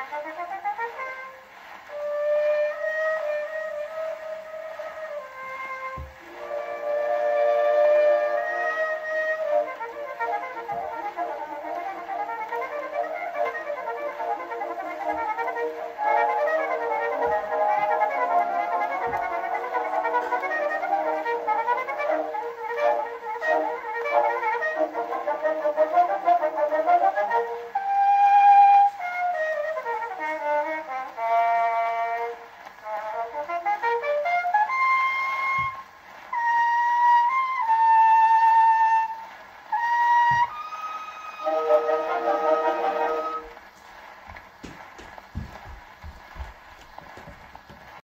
ハハハハ!